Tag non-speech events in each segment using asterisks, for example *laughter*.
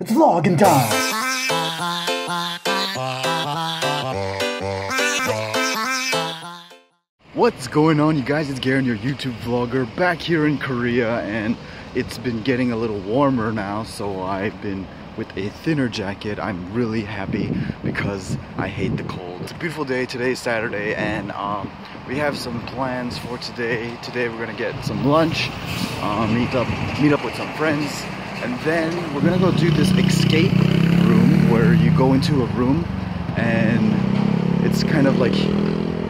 It's vlogging time! What's going on you guys? It's Garren, your YouTube vlogger, back here in Korea and it's been getting a little warmer now so I've been with a thinner jacket. I'm really happy because I hate the cold. It's a beautiful day. Today is Saturday and um, we have some plans for today. Today we're gonna get some lunch, uh, meet up, meet up with some friends and then we're gonna go do this escape room where you go into a room and it's kind of like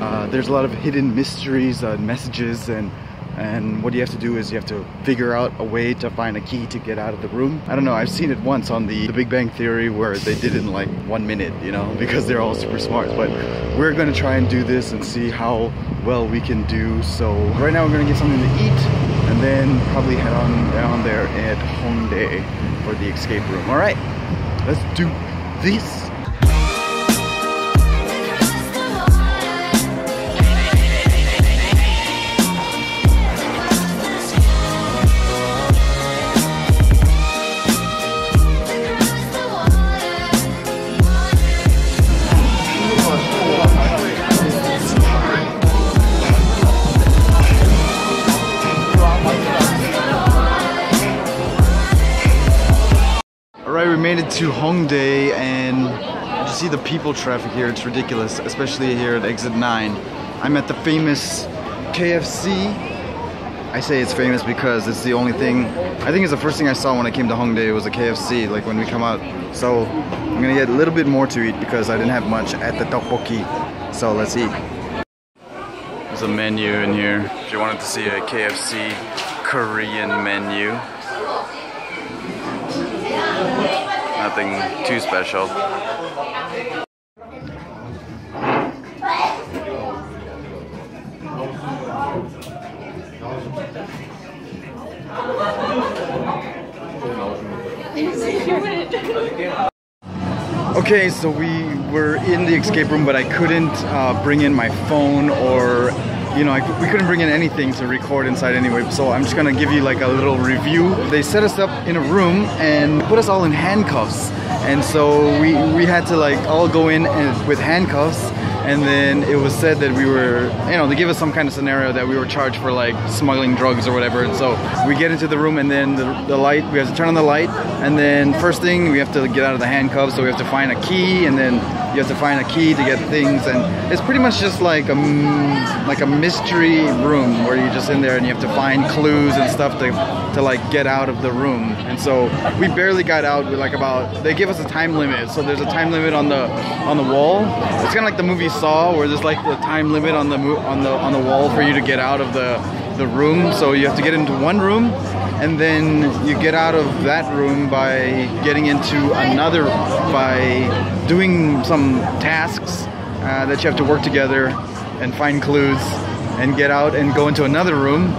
uh, there's a lot of hidden mysteries and messages and and what you have to do is you have to figure out a way to find a key to get out of the room. I don't know, I've seen it once on the, the Big Bang Theory where they did it in like one minute, you know, *laughs* because they're all super smart. But we're gonna try and do this and see how well we can do. So right now we're gonna get something to eat and then probably head on down there at Hongdae for the escape room. Alright, let's do this. Made it to Hongdae and you see the people traffic here, it's ridiculous, especially here at exit 9. I'm at the famous KFC. I say it's famous because it's the only thing, I think it's the first thing I saw when I came to Hongdae was a KFC, like when we come out. So I'm gonna get a little bit more to eat because I didn't have much at the tteokbokki. So let's eat. There's a menu in here if you wanted to see a KFC Korean menu. Nothing too special. Okay, so we were in the escape room, but I couldn't uh, bring in my phone or, you know, I, we couldn't bring in anything to record inside anyway. So I'm just gonna give you like a little review. They set us up in a room and put us all in handcuffs, and so we we had to like all go in and, with handcuffs. And then it was said that we were, you know, they give us some kind of scenario that we were charged for like smuggling drugs or whatever. And so we get into the room and then the, the light, we have to turn on the light. And then first thing, we have to get out of the handcuffs. So we have to find a key and then you have to find a key to get things. And it's pretty much just like a, like a mystery room where you're just in there and you have to find clues and stuff to, to like get out of the room. And so we barely got out with like about, they give us a time limit. So there's a time limit on the, on the wall. It's kind of like the movie Saw, where there's like the time limit on the on the on the wall for you to get out of the the room. So you have to get into one room, and then you get out of that room by getting into another by doing some tasks uh, that you have to work together and find clues and get out and go into another room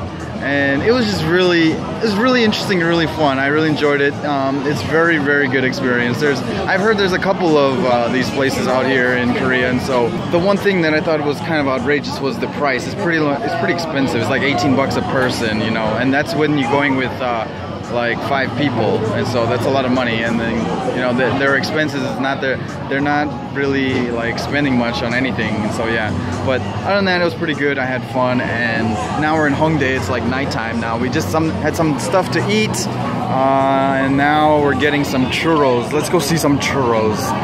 and it was just really it was really interesting and really fun. I really enjoyed it. Um, it's very very good experience. There's i've heard there's a couple of uh, these places out here in korea. And so the one thing that i thought was kind of outrageous was the price. It's pretty it's pretty expensive. It's like 18 bucks a person you know? And that's when you're going with uh, like five people and so that's a lot of money and then you know the, their expenses is not their they're not really like spending much on anything and so yeah. But other than that it was pretty good. I had fun and now we're in Hongdae it's like nighttime now. We just some had some stuff to eat uh, and now we're getting some churros. Let's go see some churros.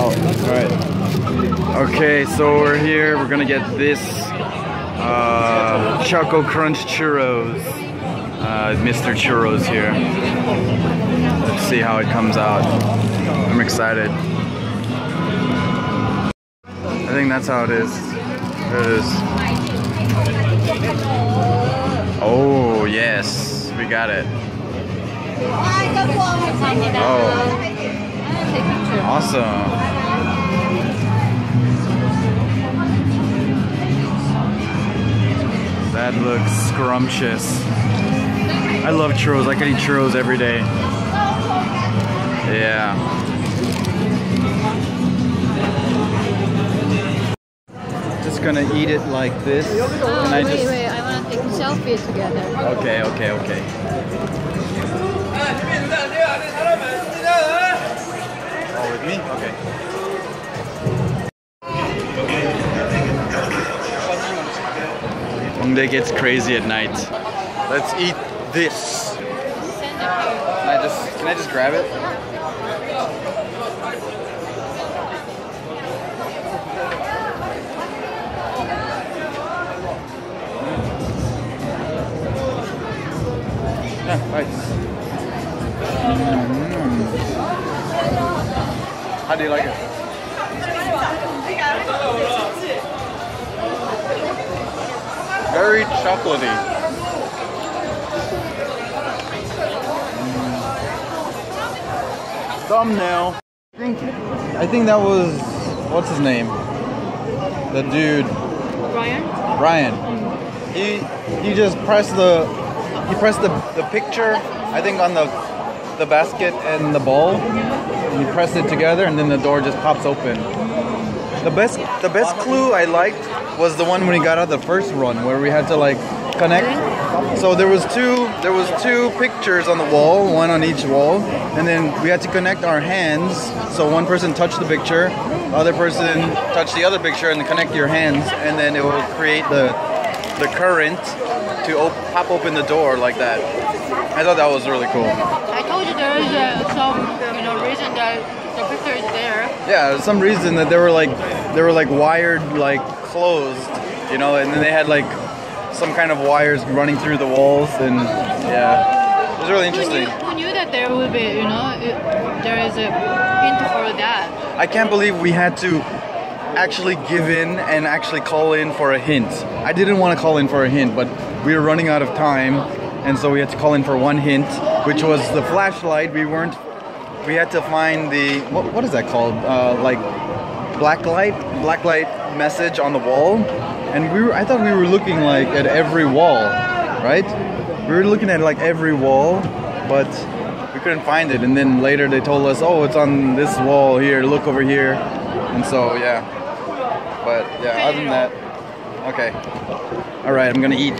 Oh all right okay so we're here. We're gonna get this uh, Choco Crunch churros uh, Mr. Churros here. Let's see how it comes out. I'm excited. I think that's how it is. There it is. Oh, yes. We got it. Oh. Awesome. That looks scrumptious. I love churros. I can eat churros every day. Yeah. Just gonna eat it like this. Oh, Can I wait, just... wait. I wanna take a selfie together. Okay, okay, okay. With me? Okay. Hongdae gets crazy at night. Let's eat this. Can I just can I just grab it? Yeah, nice. Mm. How do you like it? Very chocolatey. Thumbnail. I think I think that was what's his name? The dude Ryan? Ryan. Mm-hmm. He he just pressed the he pressed the, the picture I think on the the basket and the ball. And he pressed it together and then the door just pops open. The best the best clue I liked was the one when he got out the first run where we had to like connect. So there was two there was two pictures on the wall, one on each wall, and then we had to connect our hands. So one person touched the picture, the other person touched the other picture, and connect your hands, and then it will create the the current to op- pop open the door like that. I thought that was really cool. I told you there is uh, some you know reason that the picture is there. Yeah, some reason that they were like they were like wired like closed, you know, and then they had like some kind of wires running through the walls and yeah. It was really Who knew, interesting. who knew that there would be you know it, there is a hint for that? I can't believe we had to actually give in and actually call in for a hint. I didn't want to call in for a hint, but we were running out of time and so we had to call in for one hint, which was the flashlight. We weren't we had to find the what, what is that called? Uh, like black light, black light message on the wall. And we were I thought we were looking like at every wall, right? We were looking at like every wall, but we couldn't find it. And then later they told us, "Oh, it's on this wall here. Look over here." And so, yeah. But yeah, other than that, okay. All right, I'm gonna eat.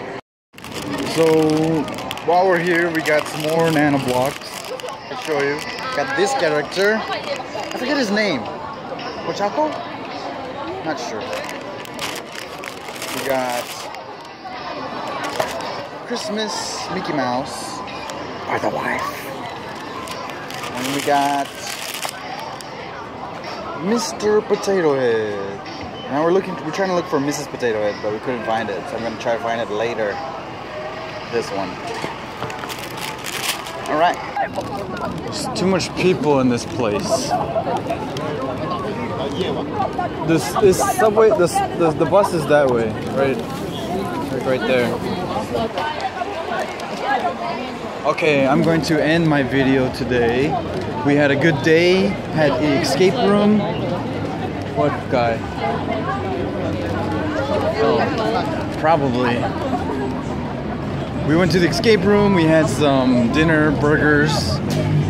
So while we're here, we got some more nano blocks to show you. Got this character. I forget his name. Pochacco? Not sure. We got Christmas Mickey Mouse by the wife. And we got Mr. Potato Head. Now we're looking we're trying to look for Mrs. Potato Head, but we couldn't find it. So I'm gonna try to find it later. This one. Alright. There's too much people in this place. This this subway this the, the bus is that way, right? Right there. Okay, I'm going to end my video today. We had a good day, had an escape room. What guy? Oh, probably. We went to the escape room, we had some dinner, burgers,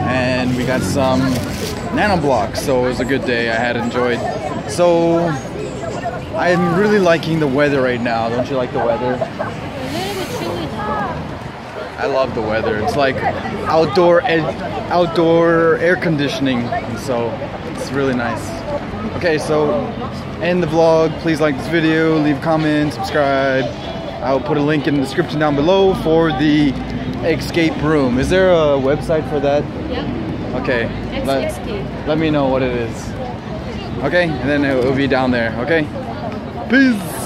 and we got some nano blocks, so it was a good day. I had enjoyed. So, I'm really liking the weather right now. Don't you like the weather? I love the weather. It's like outdoor outdoor air conditioning, so it's really nice. Okay, so end the vlog. Please like this video, leave a comment, subscribe. I'll put a link in the description down below for the escape room. Is there a website for that? Yeah. Okay. Let, let me know what it is. Okay, and then it will be down there. Okay. Peace.